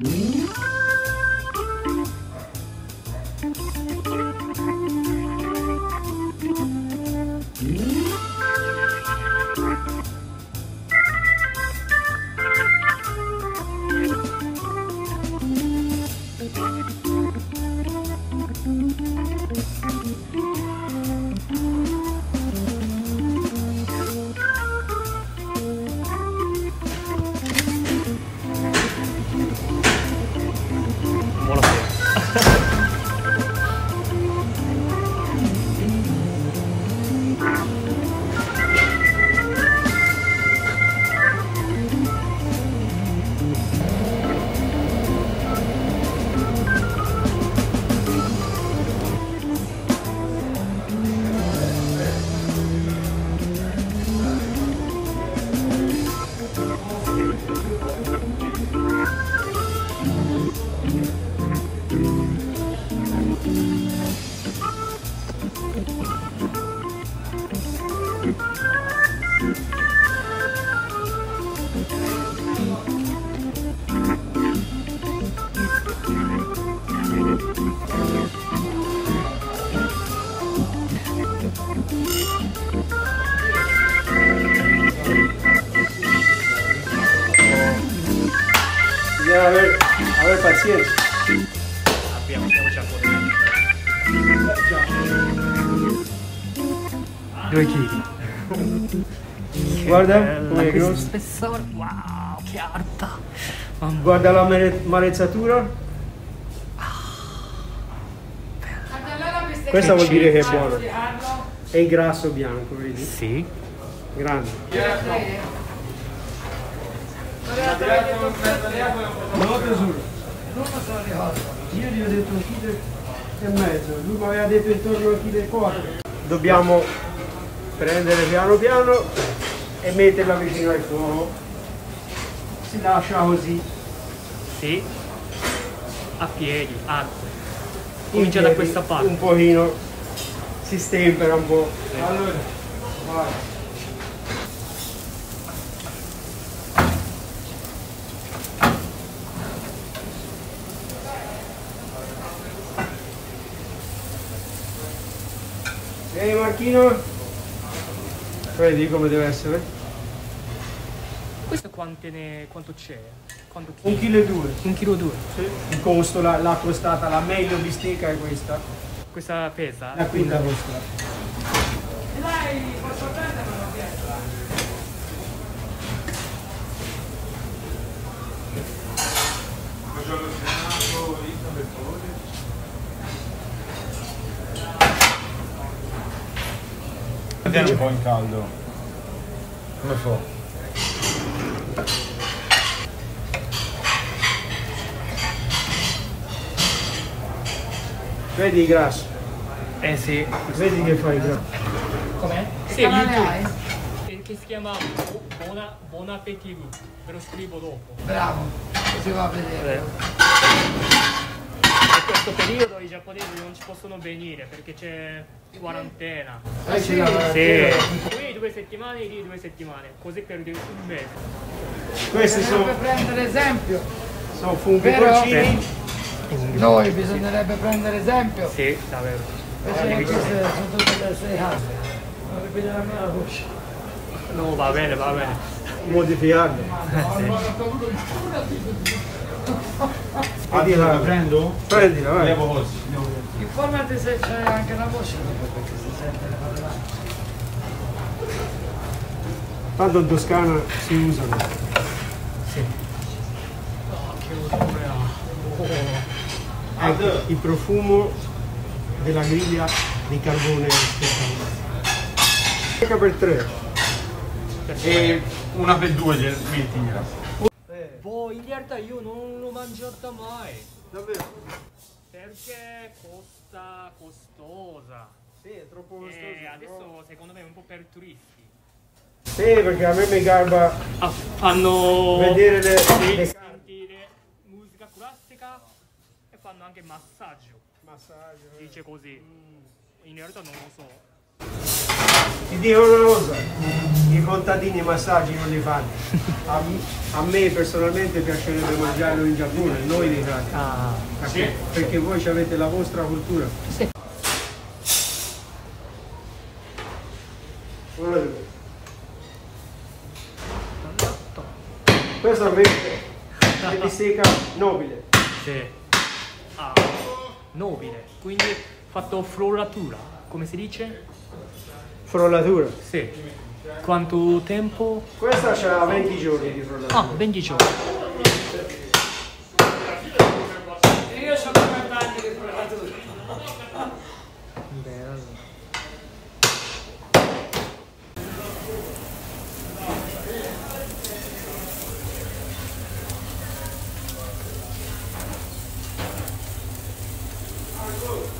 Música 2 kg guarda come è grosso spessore. Wow che alta Mamma guarda la mare marezzatura. Ah, questa vuol dire che è buono. È il grasso bianco vedi? Sì. grande. No tesoro e mezzo, lui mi aveva detto intorno a chilo e quattro. Dobbiamo prendere piano piano e metterla vicino al fuoco. Si lascia così. Sì. A piedi. Ah. Comincia da questa parte. Un pochino. Si stempera un po'. Allora, vai. Ehi Marchino? Vedi come deve essere? Questo quante ne, quanto c'è? Un chilo? e due. Un chilo due. Il costo, la, la costata, la meglio bistecca è questa. Questa pesa? La quinta costata. Tieni un po' in caldo. Come fa? Vedi il grasso? Eh sì. Vedi che fai il grasso? Com'è? Sì, YouTube. Eh, Che si chiama Buona, Buon Appetito. Ve lo scrivo dopo. Bravo, così va a vedere. In questo periodo i giapponesi non ci possono venire perché c'è quarantena. Eh, sì, Sì. Qui due settimane, lì due settimane. Così per un mese. Questi sono, Bisognerebbe prendere esempio. sono funghi Però- porcini. Noi bisognerebbe prendere esempio. Sì, davvero. Queste queste sono tutte le sei case. Non ripete la mia voce. No, va bene, va bene. Modificarli. Ah, di là. la prendo? Prendila, vai. Levo così. Informati se c'è anche la voce perché si sente parlare. Tanto in Toscana si usano. Oh, che odore ha. Oh. Ecco, il profumo della griglia di carbone. Ecco per tre. E una per due gliel- mettigliela. In realtà io non l'ho mangiata mai. Davvero? Perché costa costosa. Sì, è troppo costoso. E adesso secondo me è un po' per turisti. Sì, perché a me mi garba Ah, fanno vedere le, sì, le sentire musica classica e fanno anche massaggio. massaggio. eh. Dice così. In realtà non lo so. ti dico una cosa, i contadini i massaggi non li fanno. A, a me personalmente piacerebbe mangiarlo in Giappone, noi in Italia. Ah, Perché, perché voi avete la vostra cultura. sì. Questo. Invece è di secca nobile. Sì. Ah, nobile. Quindi fatto floratura, come si dice? Frollatura. Sì. Quanto tempo? Questa c'ha 20 giorni di frollatura. Ah, 20 giorni. Io sono 40 anni di fragatura. Bello.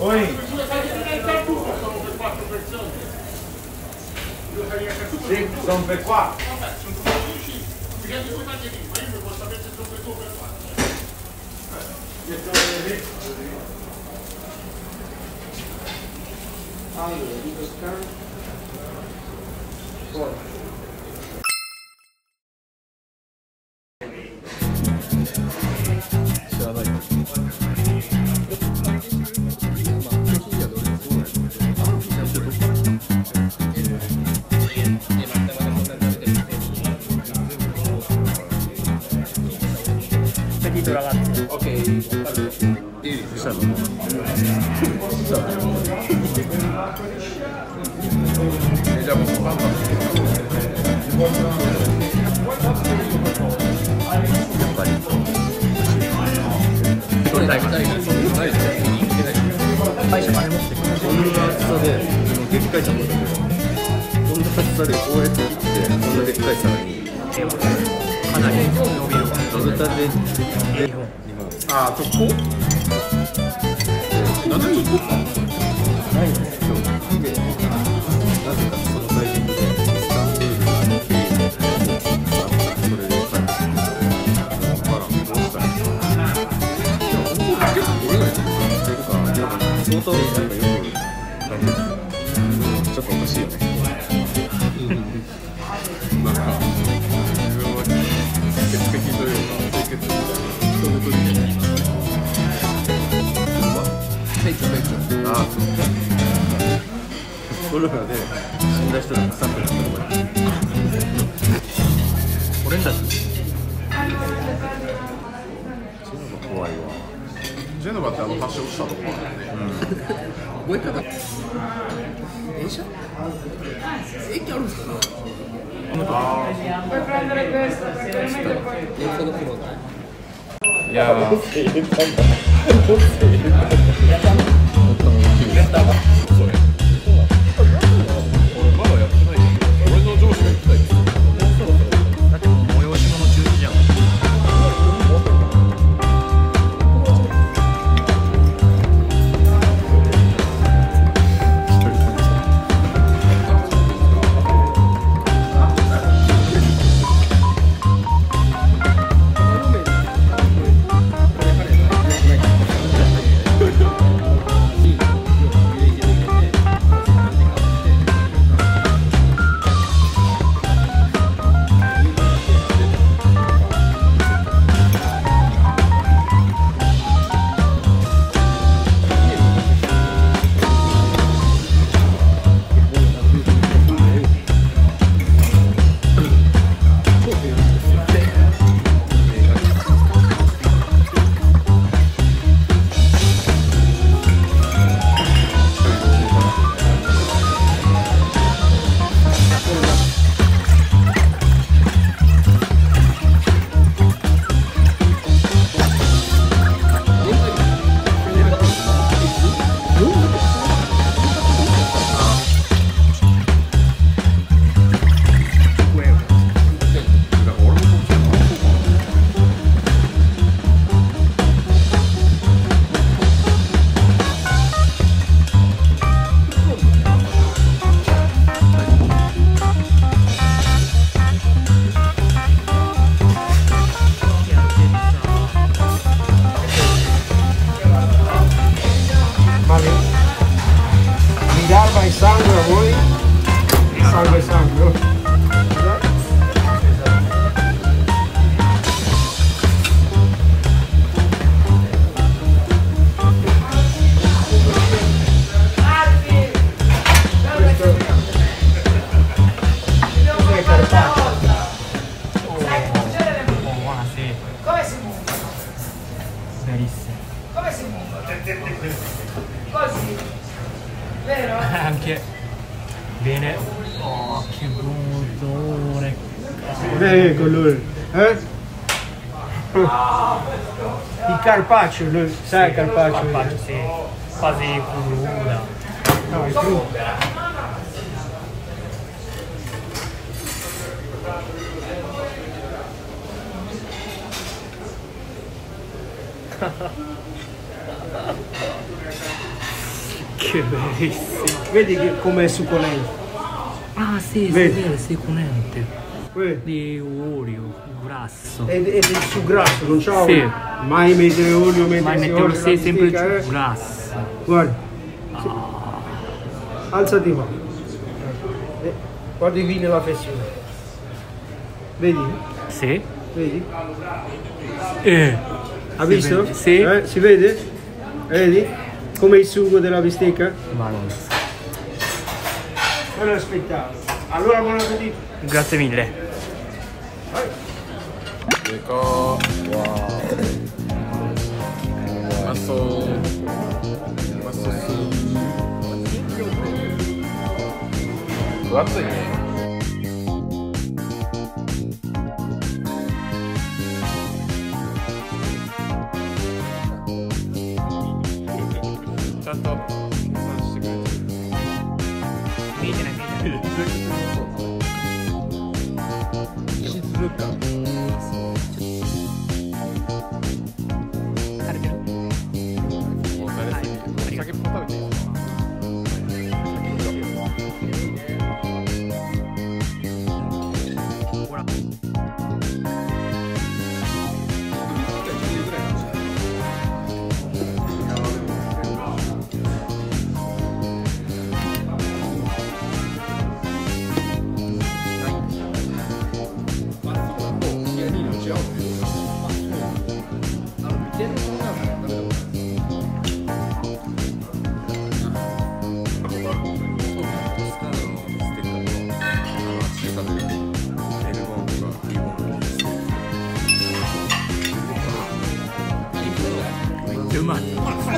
Oi, sì, sono per qua. Allora, dico scan. Poi. つながって。オッケー、かる。い。そ。じゃあもうバンバン。やっぱり。れ大。大。こんな厚さで、でっかいじゃん。こんな厚さでこうやって、こんなでっかい皿に。かなり。伸びぶたで日本ああ特攻何で行こうかないんですなぜかそのタイミングでスタンールが経由それでさバラどうしたらいいいや本当だけど俺がやってるか相当なんかよくちょっとおかしいよね。コロナで死んだ人がたくさると思いますたちジェノバ怖いわ。ジェノバってあの発症したとこ、覚え方電車駅あるんですかああいやー carpaccio, lui, sai il carpaccio? Carpaccio, sì. Quasi cruda. No, il crudo. Che bellissimo. Vedi che com'è succolento. Ah, sì, Vedi? sì, sicuramente. Vedi? Di olio, grasso. Ed, ed è su grasso, non c'ha Sì. Mai mettere olio, mettere Ma mettevo olio, la sempre eh. grasso. Guarda. Sì. Alzati qua. Eh, Guardi qui nella fessione. Vedi? Sì. Vedi? Eh. Ha visto? vede, sì. Eh, si vede? Vedi? Come il sugo della bistecca? Ma non so. Non lo aspettavo. Allora buon appetito. Grazie mille. でかわうまそう。うまそう。分厚いねちゃん。と哇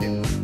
do.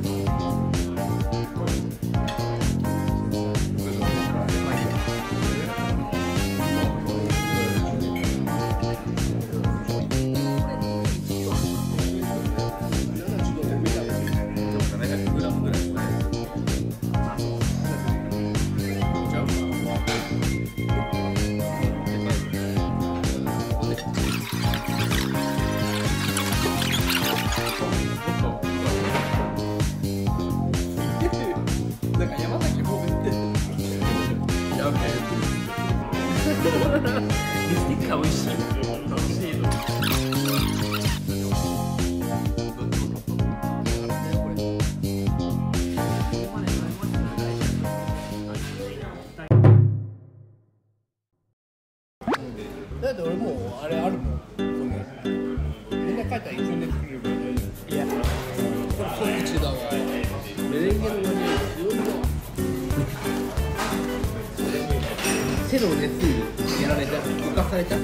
だって俺もうあれあるもん。そのみんな帰ったら一瞬で作れるから大丈夫。いやこれ一だわ。メレンゲの味強いわ。手の熱意やられた浮かされた。